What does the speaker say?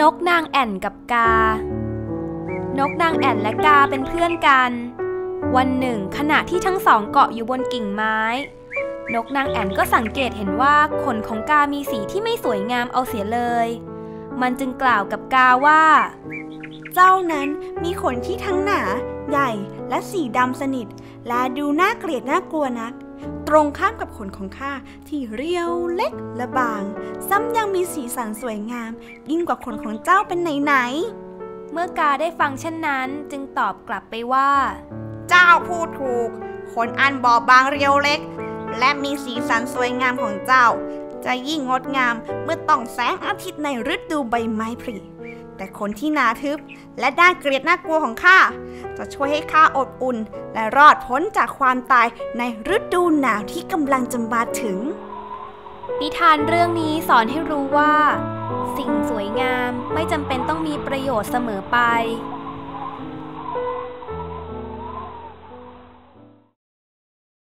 นกนางแอ่นกับกา นกนางแอ่นและกาเป็นเพื่อนกัน วันหนึ่ง ขณะที่ทั้งสองเกาะอยู่บนกิ่งไม้ นกนางแอ่นก็สังเกตเห็นว่าขนของกามีสีที่ไม่สวยงามเอาเสียเลย มันจึงกล่าวกับกาว่า เจ้านั้นมีขนที่ทั้งหนา ใหญ่และสีดำสนิท และดูน่าเกลียดน่ากลัวนัก ตรงข้ามกับขนของข้าที่เรียวเล็กและบาง ซ้ำยังมีสีสันสวยงาม ยิ่งกว่าขนของเจ้าเป็นไหนเมื่อกาได้ฟังเช่นนั้นจึงตอบกลับไปว่าๆเจ้าพูดถูก ขนอันบอบบางเรียวเล็ก และมีสีสันสวยงามของเจ้า จะยิ่งงดงามเมื่อต้องแสงอาทิตย์ในฤดูใบไม้ผลิ แต่ขนที่หนาทึบและด้านเกลียดน่ากลัวของข้าจะช่วยให้ข้าอดอุ่น และรอดพ้นจากความตายในฤดูหนาวที่กำลังจะมาถึง นิทานเรื่องนี้สอนให้รู้ว่า สิ่งสวยงามไม่จำเป็นต้องมีประโยชน์เสมอไป